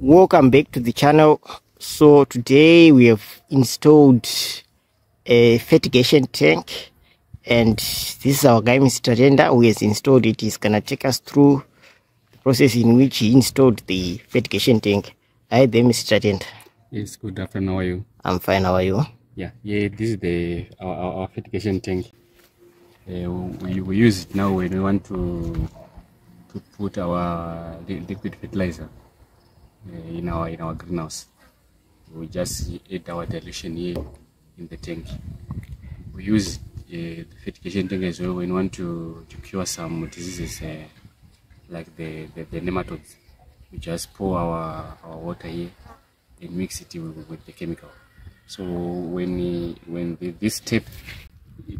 welcome back to the channel so today we have installed a fertigation tank and this is our guy mr Tendai who has installed it he's gonna take us through the process in which he installed the fertigation tank hi there mr Tendai Yes, good afternoon. How are you? i'm fine how are you Yeah, yeah. This is the our, our, our fertigation tank. Uh, we, we use it now when we want to to put our liquid fertilizer in our in our greenhouse. We just add our dilution here in the tank. We use uh, the fertigation tank as well when we want to, to cure some diseases uh, like the, the, the nematodes. We just pour our, our water here and mix it with, with the chemical. So when we, when the, this tap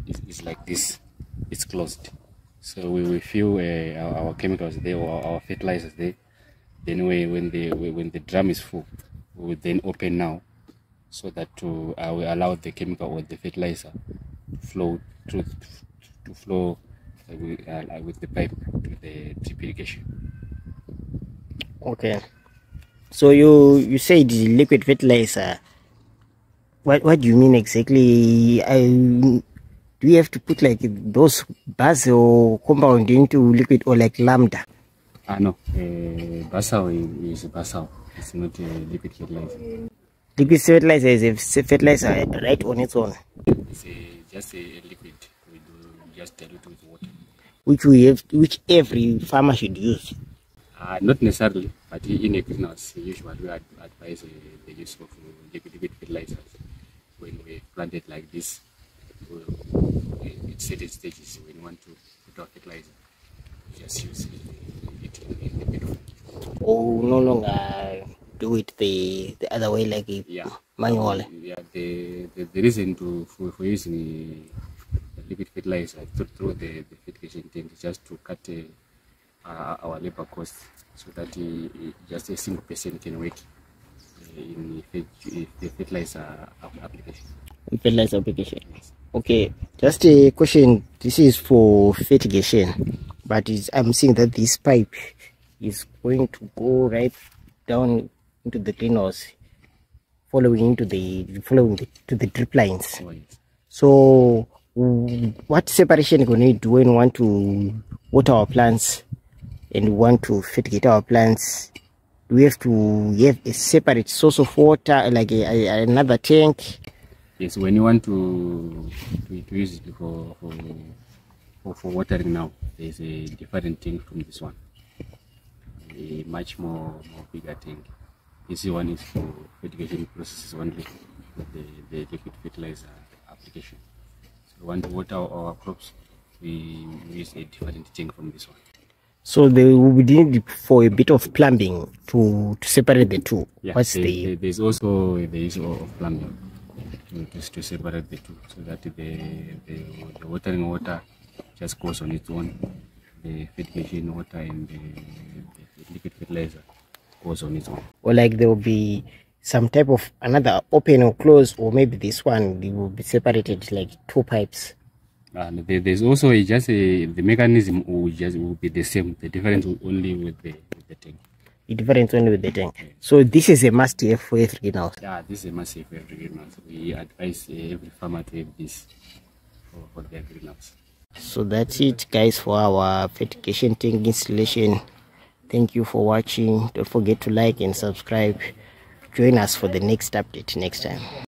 is, is like this, it's closed. So we will fill uh, our, our chemicals there or our fertilizers there. Then we, when the when the drum is full, we will then open now, so that to uh, we allow the chemical or the fertilizer to flow through to flow uh, with, uh, with the pipe to the drip irrigation. okay. So you you said liquid fertilizer. What what do you mean exactly? I do you have to put like those bars or compound into liquid or like lambda Ah no, uh, basal is basal. It's not a liquid fertilizer. liquid fertilizer is a fertilizer right on its own It's a, just a, liquid. We do just dilute with water. which we have which every farmer should use Uh, not necessarily, but in a greenhouse, usually we advise uh, the use of liquid, liquid fertilizers. When we plant it like this, we, at certain stages, when we want to put our fertilizer, we just use it the middle. or no longer do it the the other way like a Yeah. manually Yeah, the, the, the reason to, for, for using uh, liquid fertilizer through, the, the fertigation tank is just to cut uh, uh, our labor costs so that uh, uh, just a single person can work uh, in the the fertilizer application. fertilizer application okay just a question this is for fertigation but i'm seeing that this pipe is going to go right down into the greenhouse following into the following the, to the drip lines. Oh, so, yes. so what separation we do when we want to water our plants and we want to fertigate our plants? We have to have a separate source of water like a, a, another tank? Yes, when you want to, to, to use it for, for, for, for watering now, there's a different thing from this one. a much more more bigger thing This one is for fertigation processes only, the, the liquid fertilizer application. So want to water our crops, we use a different thing from this one. So they will be need for a bit of plumbing to, to separate the two. Yeah, What's the there- there's also the use of plumbing to, to, to separate the two, so that the, the the watering water just goes on its own, the fertigation water and the, the liquid fertilizer goes on its own. or like there will be some type of another open or close or maybe this one they will be separated like two pipes. And there, there's also a, just a, the mechanism will just will be the same. The difference will only with the with the tank. The difference only with the tank. So this is a must have for every greenhouse. Yeah, this is a massive for every greenhouse. We advise every farmer to have this for, for their greenhouse. So that's it guys for our fertigation tank installation. Thank you for watching. Don't forget to like and subscribe. Join us for the next update next time.